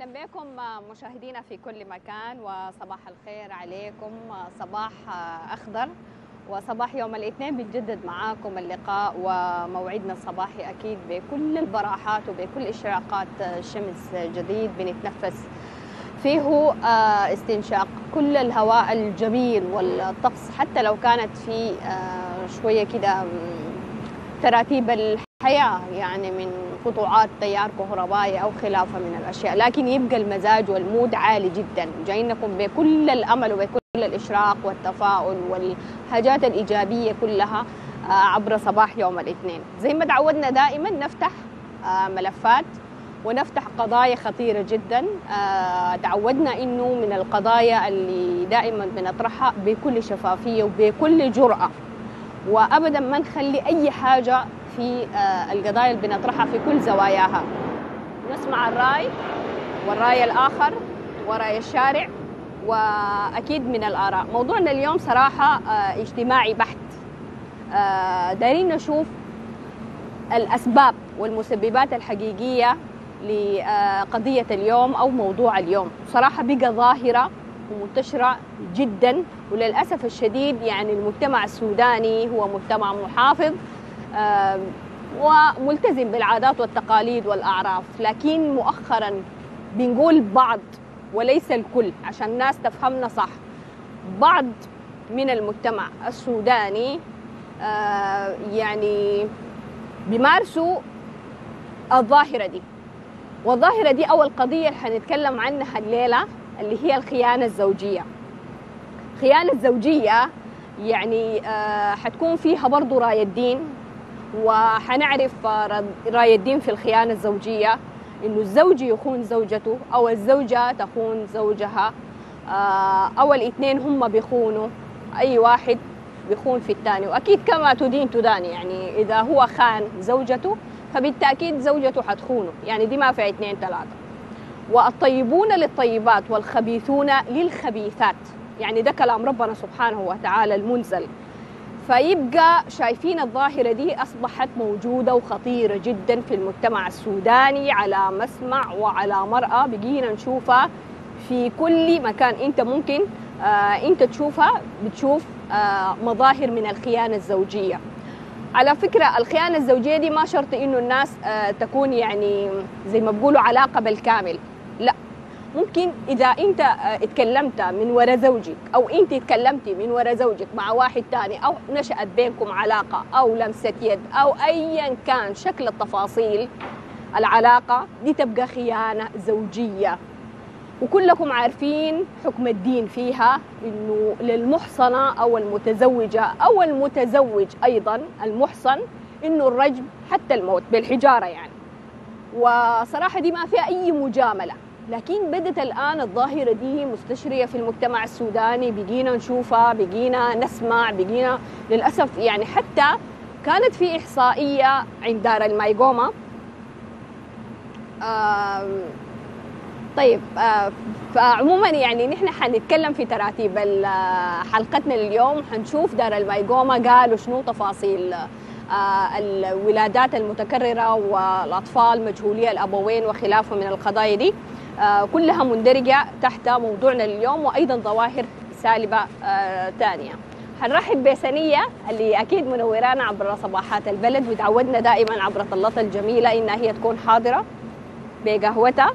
أهلا بكم مشاهدينا في كل مكان وصباح الخير عليكم. صباح أخضر وصباح يوم الاثنين. بنجدد معاكم اللقاء وموعدنا الصباحي أكيد بكل البراحات وبكل اشراقات شمس جديد بنتنفس فيه استنشاق كل الهواء الجميل والطقس. حتى لو كانت في شوية كده تراتيب الحياة يعني من قطوعات تيار كهربائي أو خلافة من الأشياء لكن يبقى المزاج والمود عالي جدا. جايينكم بكل الأمل وبكل الإشراق والتفاؤل والحاجات الإيجابية كلها عبر صباح يوم الاثنين. زي ما تعودنا دائما نفتح ملفات ونفتح قضايا خطيرة جدا. تعودنا إنه من القضايا اللي دائما بنطرحها بكل شفافية وبكل جرأة. وابدا ما نخلي أي حاجة في القضايا اللي بنطرحها في كل زواياها. نسمع الرأي والرأي الآخر ورأي الشارع وأكيد من الآراء. موضوعنا اليوم صراحة اجتماعي بحت. دايرين نشوف الأسباب والمسببات الحقيقية لقضية اليوم أو موضوع اليوم. صراحة بقى ظاهرة ومنتشرة جدا وللأسف الشديد يعني المجتمع السوداني هو مجتمع محافظ وملتزم بالعادات والتقاليد والأعراف لكن مؤخرا بنقول بعض وليس الكل عشان الناس تفهمنا صح. بعض من المجتمع السوداني يعني بيمارسوا الظاهرة دي. والظاهرة دي أول قضية اللي حنتكلم عنها الليلة اللي هي الخيانة الزوجية. خيانة الزوجية يعني حتكون فيها برضو راية الدين وحنعرف راي الدين في الخيانة الزوجية إنه الزوج يخون زوجته أو الزوجة تخون زوجها أو الاثنين هم بيخونوا أي واحد بيخون في الثاني. وأكيد كما تدين تدان يعني إذا هو خان زوجته فبالتأكيد زوجته حتخونه. يعني دي ما في اثنين ثلاثة. والطيبون للطيبات والخبيثون للخبيثات. يعني ده كلام ربنا سبحانه وتعالى المنزل. فيبقى شايفين الظاهرة دي أصبحت موجودة وخطيرة جدا في المجتمع السوداني على مسمع وعلى مرأة. بقينا نشوفها في كل مكان. أنت ممكن آه أنت تشوفها بتشوف آه مظاهر من الخيانة الزوجية. على فكرة الخيانة الزوجية دي ما شرط إنه الناس آه تكون يعني زي ما بقولوا علاقة بالكامل. لا ممكن إذا أنت اتكلمت من وراء زوجك أو أنت اتكلمتي من وراء زوجك مع واحد تاني أو نشأت بينكم علاقة أو لمسة يد أو ايا كان شكل التفاصيل العلاقة دي تبقى خيانة زوجية. وكلكم عارفين حكم الدين فيها إنه للمحصنة أو المتزوجة أو المتزوج أيضا المحصن إنه الرجم حتى الموت بالحجارة يعني. وصراحة دي ما فيها أي مجاملة. لكن بدت الآن الظاهرة دي مستشرية في المجتمع السوداني. بقينا نشوفها بقينا نسمع بقينا للأسف يعني حتى كانت في إحصائية عند دار المايقوما. طيب فعموما يعني نحن حنتكلم في تراتيب حلقتنا اليوم حنشوف دار المايقوما قالوا شنو تفاصيل الولادات المتكررة والأطفال مجهولي الأبوين وخلافه من القضايا دي. كلها مندرجة تحت موضوعنا اليوم وأيضا ظواهر سالبة ثانية. حنرحب بسنية اللي أكيد منورانا عبر صباحات البلد وتعودنا دائما عبر طلتها الجميلة إنها هي تكون حاضرة بقهوتها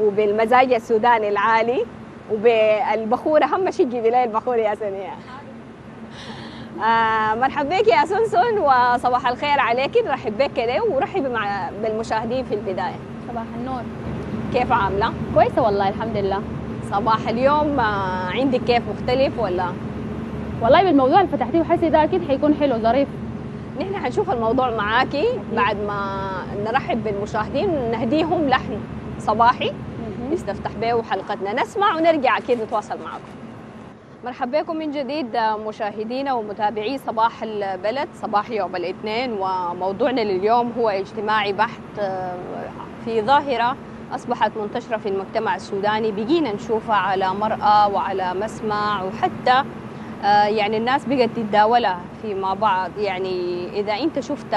وبالمزاج السوداني العالي وبالبخورة أهم شيء جيبي لي البخور يا سنية آه مرحبا بك يا سنسن وصباح الخير عليك. نرحب بك كده ورحبي مع بالمشاهدين في البداية. صباح النور. كيف عاملة؟ كويسة والله الحمد لله. صباح اليوم عندك كيف مختلف ولا؟ والله بالموضوع اللي فتحتيه حسي ده أكيد حيكون حلو ظريف. نحن حنشوف الموضوع معاكي بعد ما نرحب بالمشاهدين نهديهم لحن صباحي. نستفتح به حلقتنا نسمع ونرجع أكيد نتواصل معكم. مرحبا بكم من جديد مشاهدينا ومتابعي صباح البلد صباح يوم الاثنين. وموضوعنا لليوم هو اجتماعي بحت في ظاهرة أصبحت منتشرة في المجتمع السوداني. بقينا نشوفها على مرأة وعلى مسمع وحتى يعني الناس بقت تتداولها فيما بعض. يعني إذا أنت شفت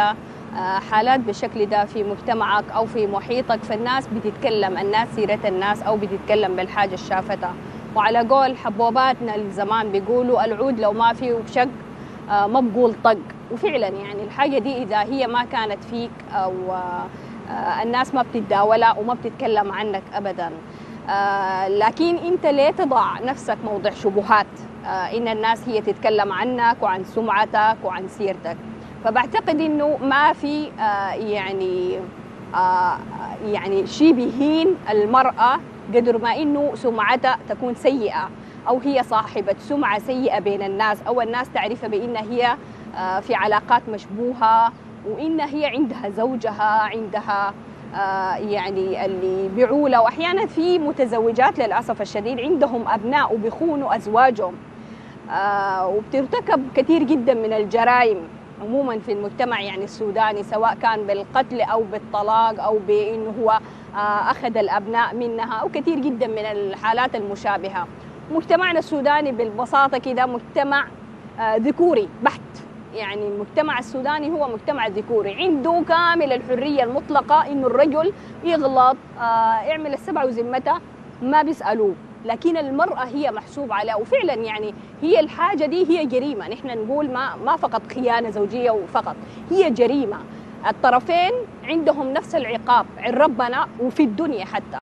آه، حالات بالشكل ده في مجتمعك أو في محيطك فالناس بتتكلم الناس سيره الناس أو بتتكلم بالحاجة اللي شافتها وعلى قول حبوباتنا الزمان بيقولوا العود لو ما فيه شق آه، ما بقول طق. وفعلا يعني الحاجة دي إذا هي ما كانت فيك آه، آه، الناس ما بتتداولها وما بتتكلم عنك ابدا. آه، لكن إنت ليه تضع نفسك موضع شبهات؟ آه، إن الناس هي تتكلم عنك وعن سمعتك وعن سيرتك. فبعتقد إنه ما في آه، يعني آه، يعني شيء بيهين المرأة قدر ما إنه سمعتها تكون سيئة أو هي صاحبة. سمعة سيئة بين الناس أو الناس تعرفها بإن هي آه، في علاقات مشبوهة وإن هي عندها زوجها عندها آه، يعني اللي بيعولها وأحيانا في متزوجات للأسف الشديد عندهم أبناء وبيخونوا أزواجهم. آه، وبترتكب كثير جدا من الجرائم عموما في المجتمع يعني السوداني سواء كان بالقتل أو بالطلاق أو بانه هو آه، أخذ الأبناء منها أو كثير جدا من الحالات المشابهة. مجتمعنا السوداني بالبساطة كده مجتمع آه، ذكوري بحت. يعني المجتمع السوداني هو مجتمع ذكوري. عنده كامل الحرية المطلقة إنه الرجل يغلط آه، يعمل السبع وذمته ما بيسألوه. لكن المرأة هي محسوب عليها. وفعلا يعني هي الحاجة دي هي جريمة. نحن نقول ما ما فقط خيانة زوجية وفقط. هي جريمة. الطرفين عندهم نفس العقاب. عند ربنا وفي الدنيا حتى.